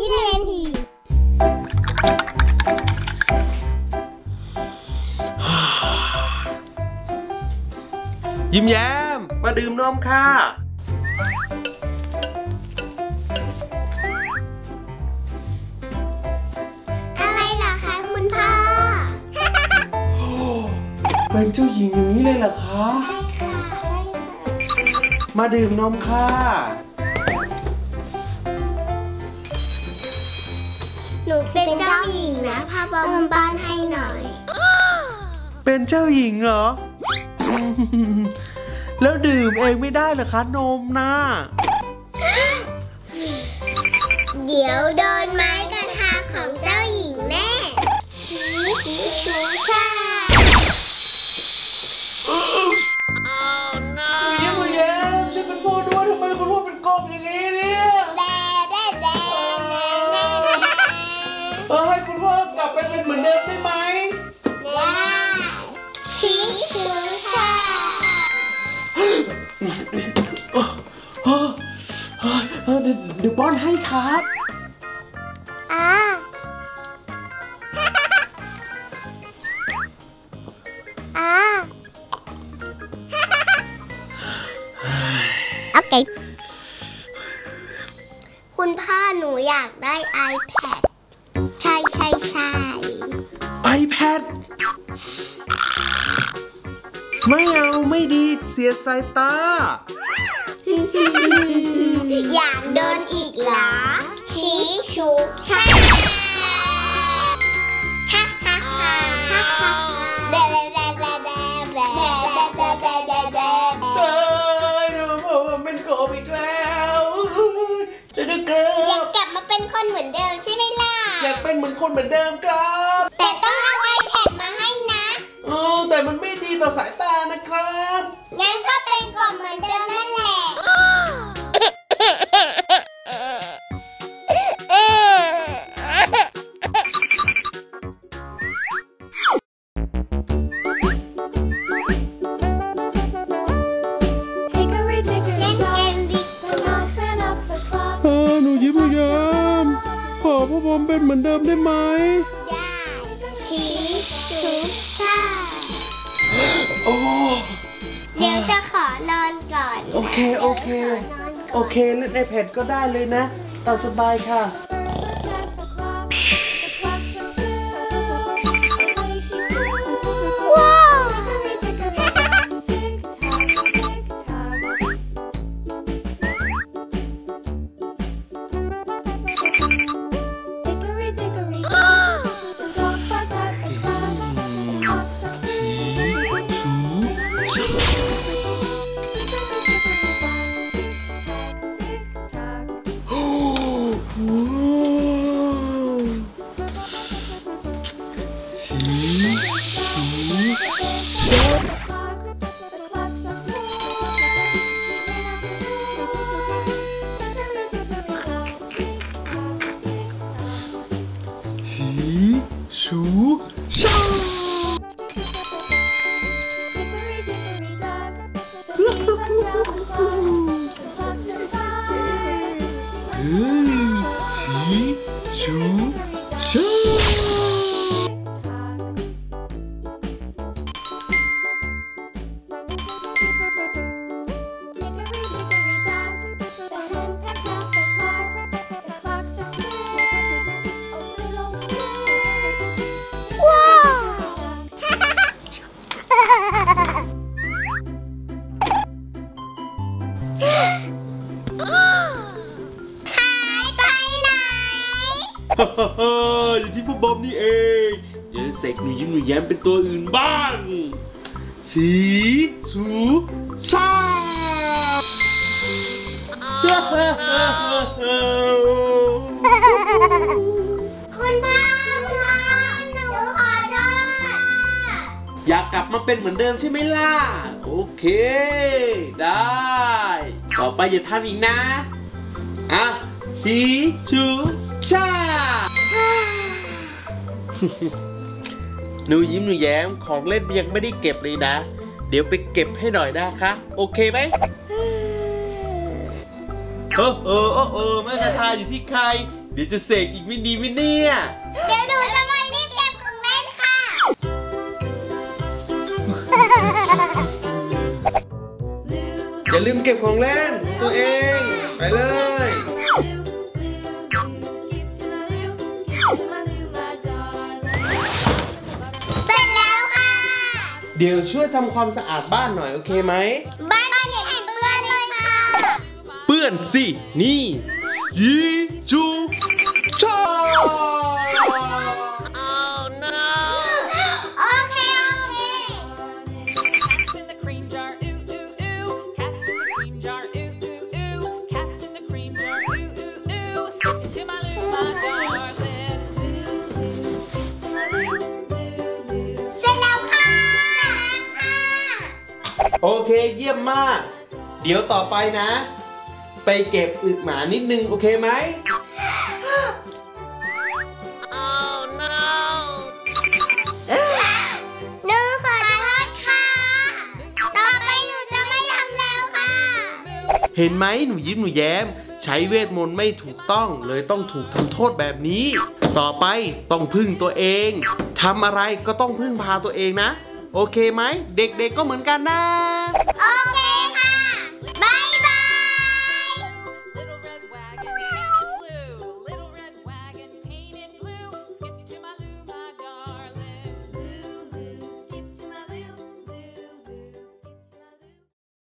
ยิ้มเรียนทียิ้มแย้ม มาดื่มนมค่ะ อะไรเหรอคะคุณพ่อ เป็นเจ้าหญิงอย่างนี้เลยเหรอคะ ใช่ค่ะ ใช่ค่ะ มาดื่มนมค่ะ หนูเป็นเจ้าหญิงนะพาบอมบ้านให้หน่อย เป็นเจ้าหญิงเหรอ แล้วดื่มเองไม่ได้เหรอคะนมนะ เดี๋ยวโดนไม้กระทาของเจ้าหญิงแน่ชีสีชูชา ให้คุณพ่อกลับไปเป็นเหมือนเดิมได้ไหมได้ชีชูชาเออเออเออเดี๋ยวเดี๋ยวป้อนให้ครับอ่าอ่าโอเค คุณพ่อหนูอยากได้ iPad ใช่ใช่ใช่ iPad ไม่เอาไม่ดีเสียสายตา อยากเดินอีกเหรอ ชี้ชูฮ่าฮ่าฮ่าฮ่า เป็นเหมือนคนเหมือนเดิมครับ แต่ต้องเอา iPad มาให้นะ เออแต่มันไม่ดีต่อสายตานะครับ งั้นก็เป็นกล่องเหมือนเดิมนั่นแหละ ขอพ่อผมเป็นเหมือนเดิมได้ไหมได้ชี้ชูชาโอ้เดี๋ยวจะขอนอนก่อนนะโอเค โอเคดี๋ยวจะขอนอนก่นโอเคเล่นไอแพดก็ได้เลยนะตามสบายค่ะ 奇书上。หายไปไหน อยู่ที่พ่อบอมนี่เอง เดี๋ยวเสกหนูยิ้มหนูแย้มเป็นตัวอื่นบ้าง สีสูชาคุณพ่อ อยากกลับมาเป็นเหมือนเดิมใช่ไหมล่ะ โอเค ได้ ต่อไปอย่าทำอีกนะ อะสีชูชาหนูยิ้มหนูแย้มของเล่นยังไม่ได้เก็บเลยนะ เดี๋ยวไปเก็บให้หน่อยนะคะ โอเคไหมเออเออเออเออแม่คาทาอยู่ที่ใคร เดี๋ยวจะเสกอีกไม่ดีไหมเนี่ย เดี๋ยวหนูจะ อย่าลืมเก็บของเล่น ตัวเอง ไปเลย เสร็จแล้วค่ะ เดี๋ยวช่วยทำความสะอาดบ้านหน่อย โอเคไหม บ้านเห็นเปื้อนเลยค่ะ เปื้อนสิ นี่ยีจูชา โอเคเยี่ยมมาก เดี๋ยวต่อไปนะ ไปเก็บอึหมานิดนึง โอเคไหมหนูขอโทษค่ะ ต่อไปหนูจะไม่ทำแล้วค่ะ เห็นไหมหนูยิ้มหนูแย้ม ใช้เวทมนต์ไม่ถูกต้องเลยต้องถูกทำโทษแบบนี้ ต่อไปต้องพึ่งตัวเองทำอะไรก็ต้องพึ่งพาตัวเองนะ โอเคไหม เด็กๆก็เหมือนกันนะ Okay.